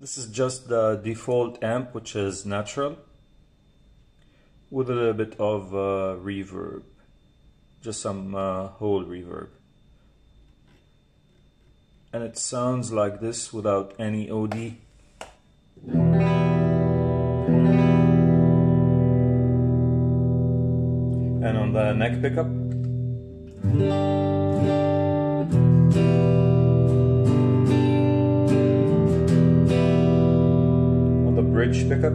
This is just the default amp, which is natural, with a little bit of uh, reverb, just some uh, hole reverb. And it sounds like this without any OD. And on the neck pickup. Bridge pickup.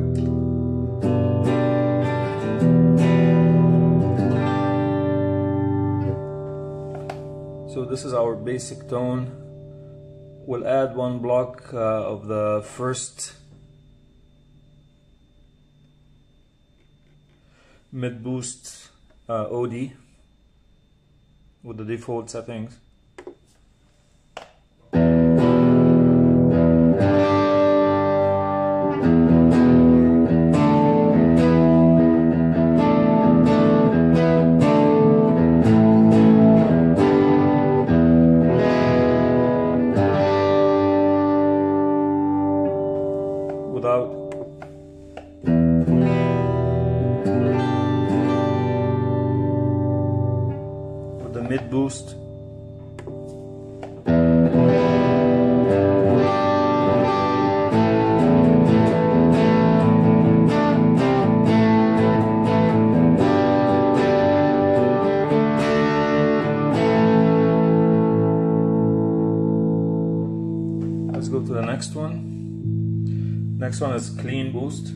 So this is our basic tone. We'll add one block uh, of the first mid boost uh, OD with the default settings. Next one. Next one is clean boost.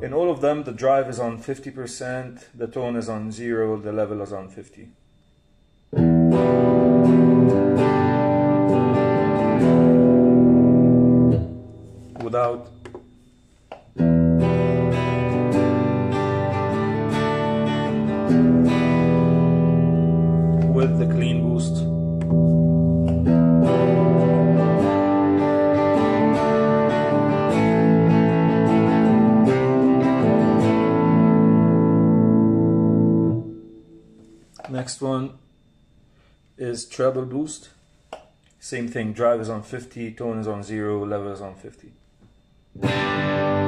In all of them, the drive is on 50%, the tone is on 0, the level is on 50. Without with the clean boost. Next one is treble boost. Same thing, drive is on 50, tone is on 0, level is on 50. Música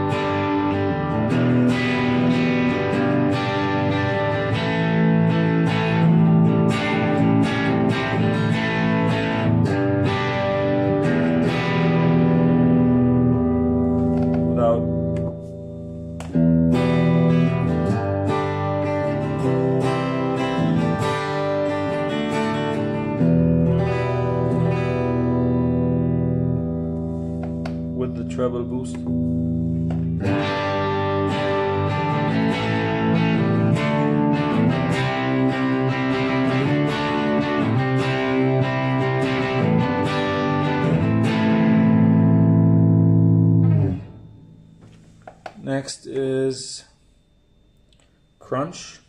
Next is crunch.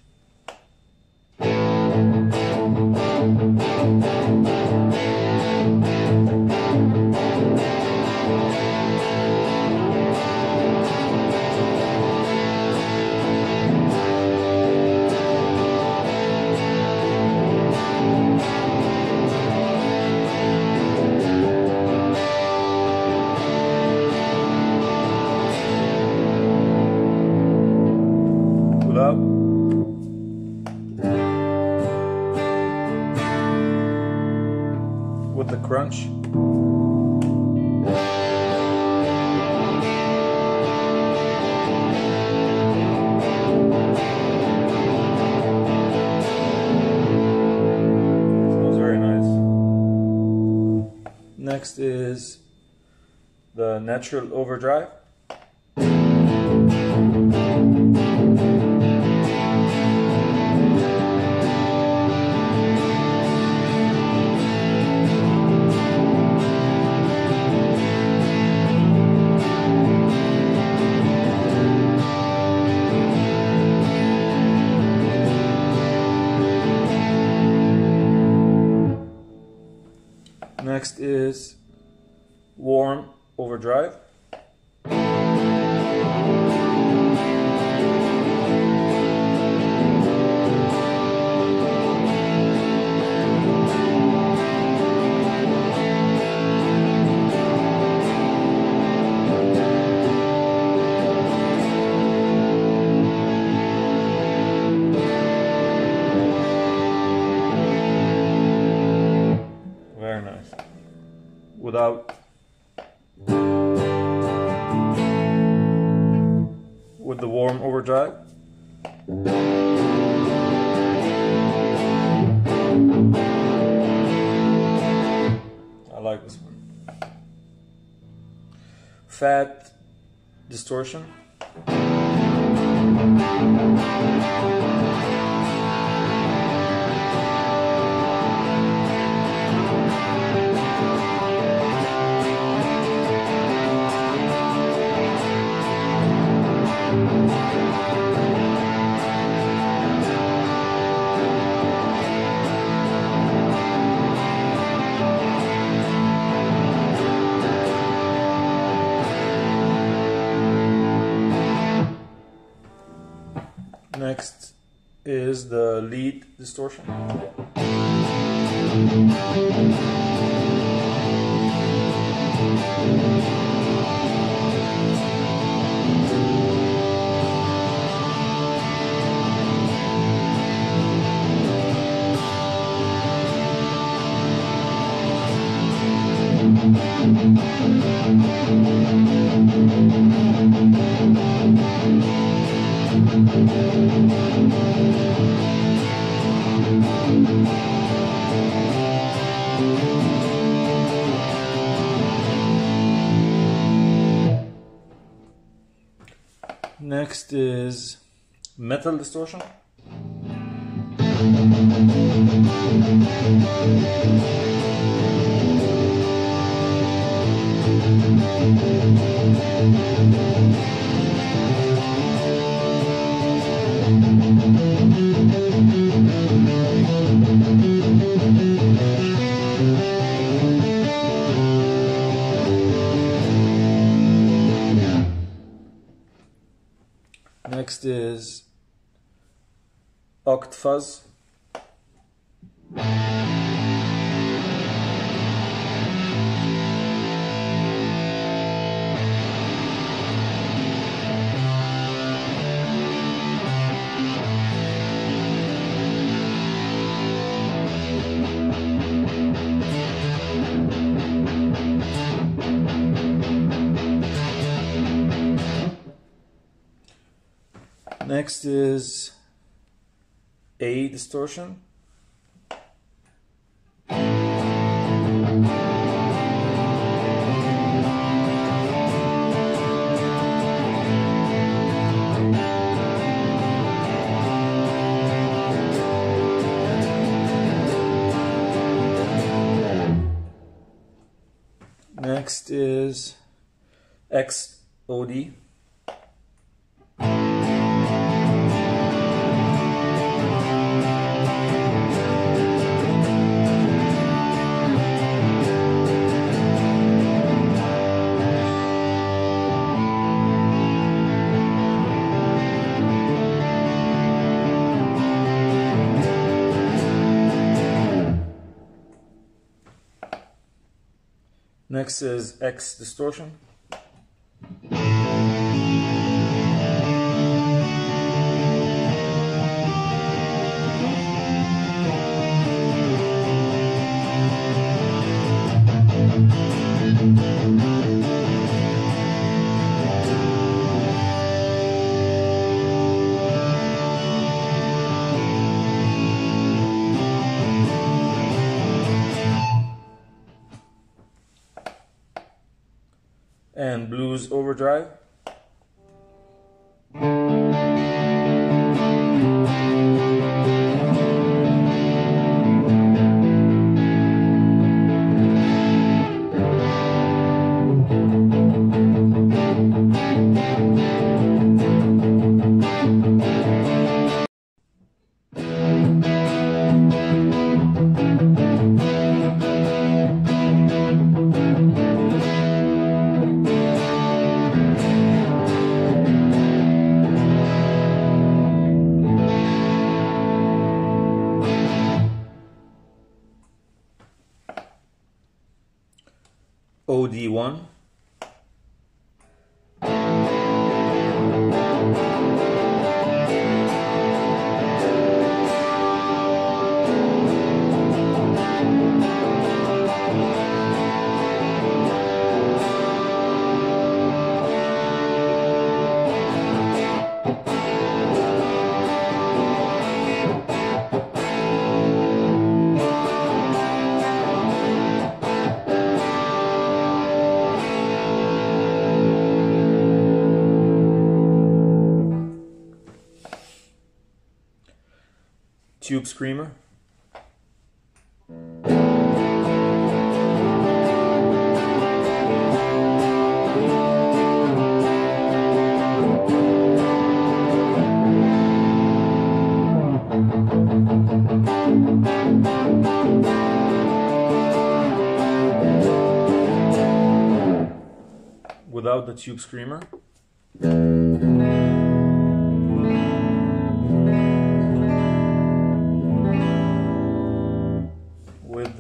Next is the natural overdrive. Next is warm overdrive. With the warm overdrive. I like this one. Fat distortion. Lead distortion. Next is metal distortion. Next is oct Next is A distortion. Next is XOD. Is X distortion. Blues OD1 Tube Screamer? Without the Tube Screamer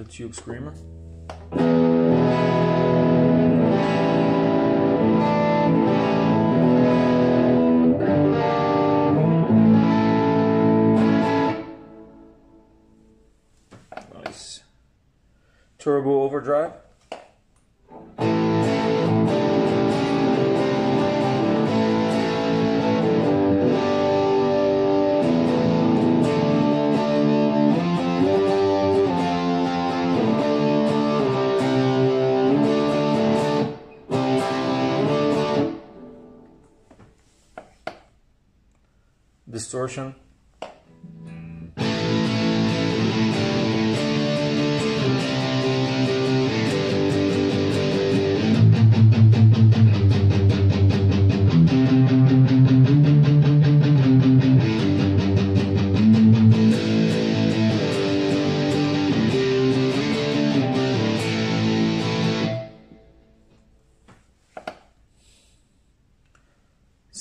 the Tube Screamer Nice. Turbo overdrive. Distortion.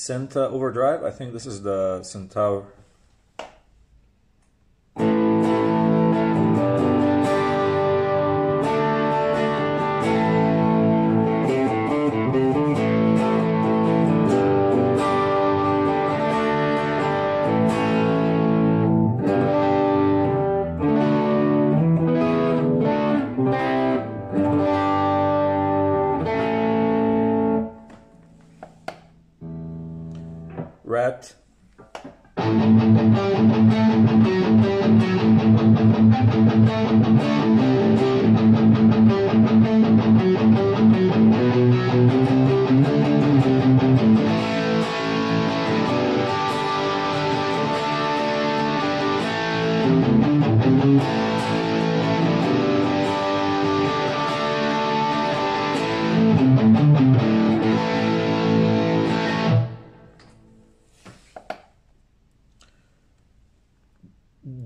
Centa Overdrive. I think this is the Centaur. Rat.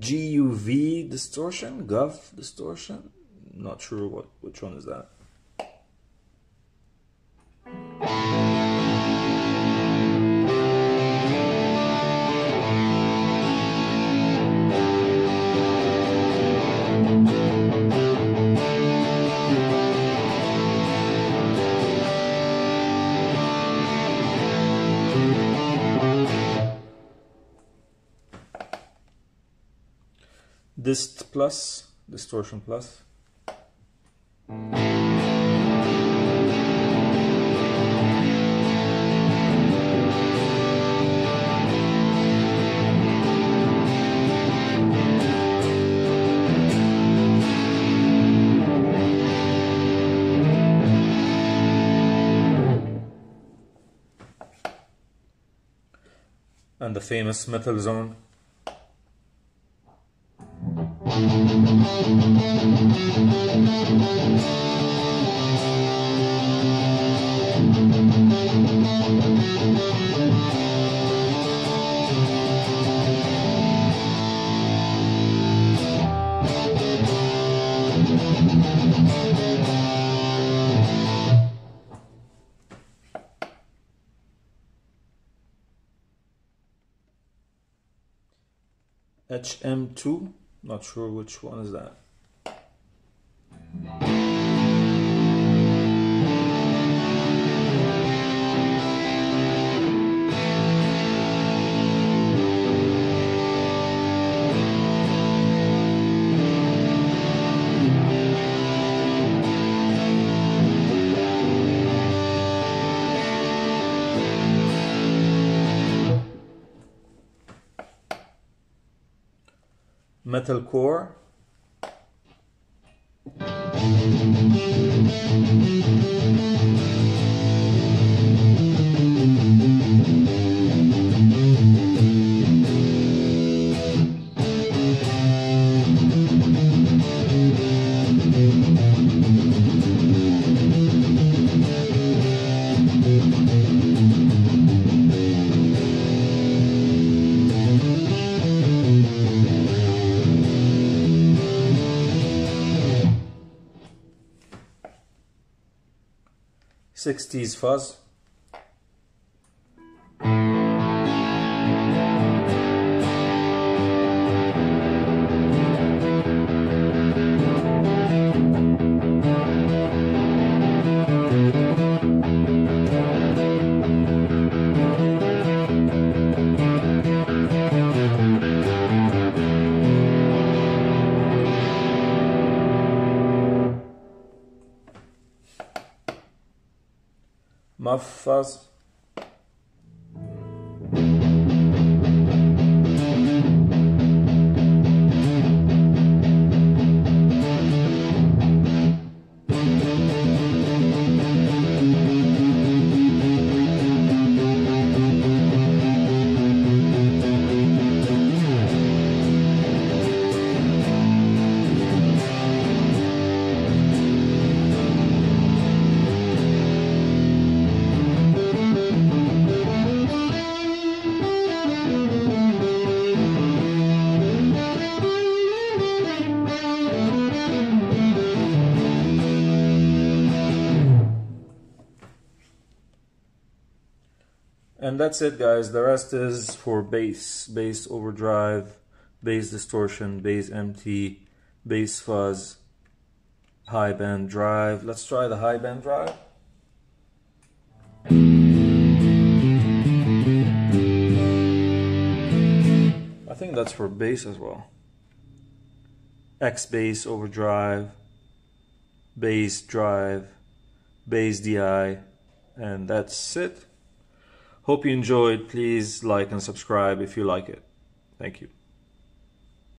GUV distortion, GUV distortion. Not sure what which one is that. Dist plus, distortion plus. And the famous metal zone. HM2, not sure which one is that. metal core. 60s fuzz مفص And that's it guys, the rest is for bass, bass overdrive, bass distortion, bass empty, bass fuzz, high band drive. Let's try the high band drive. I think that's for bass as well. X bass overdrive, bass drive, bass DI, and that's it. Hope you enjoyed. Please like and subscribe if you like it. Thank you.